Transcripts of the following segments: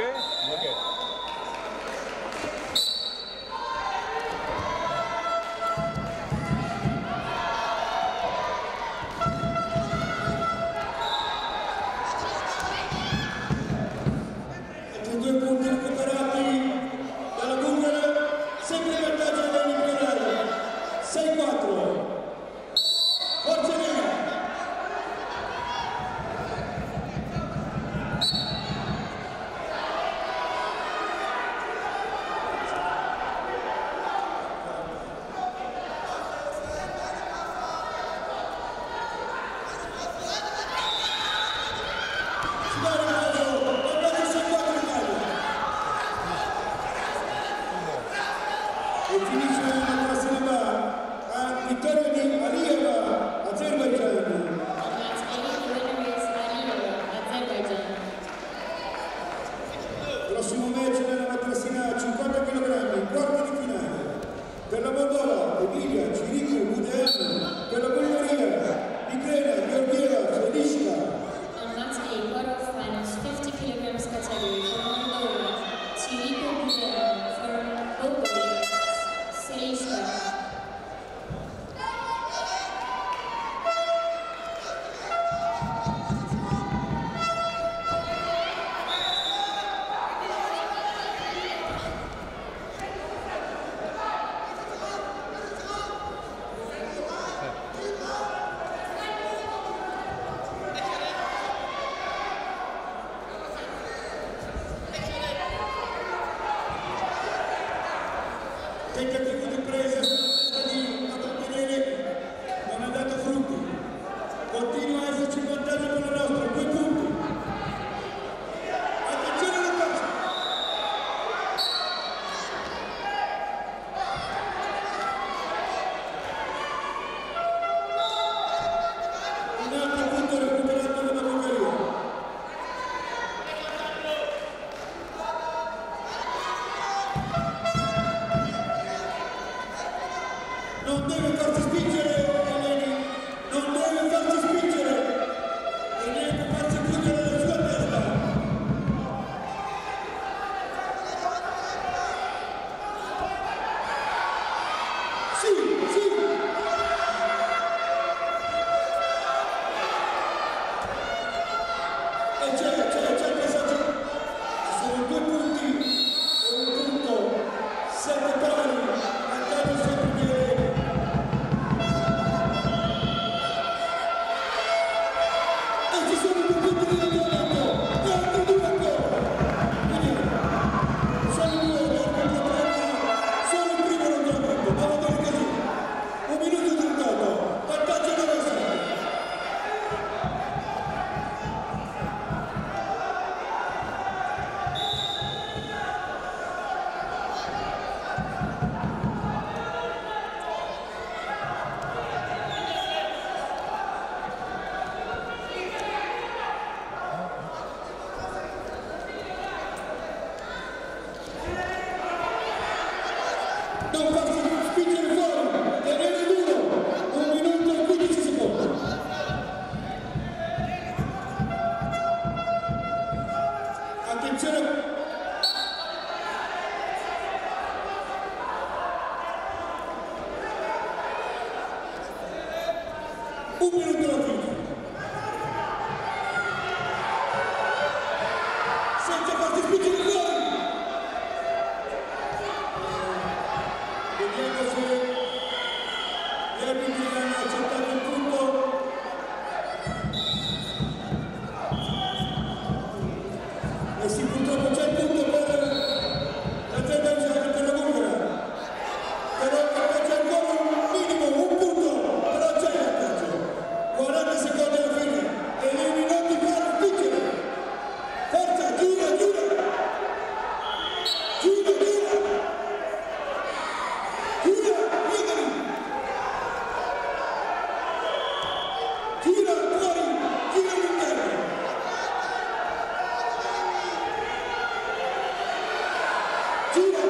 Okay? Okay. E Selishka. Давайте сюда! Attenzione, Do that.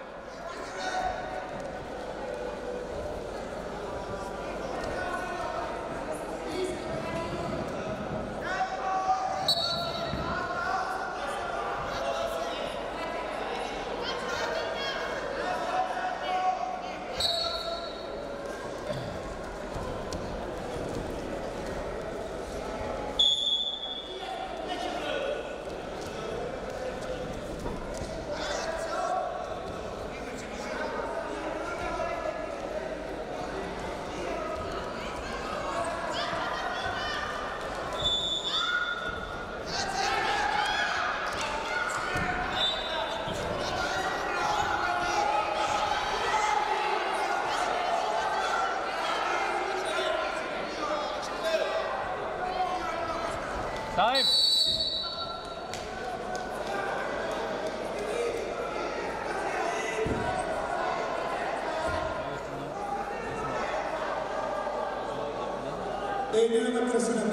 Thank you. na Krasina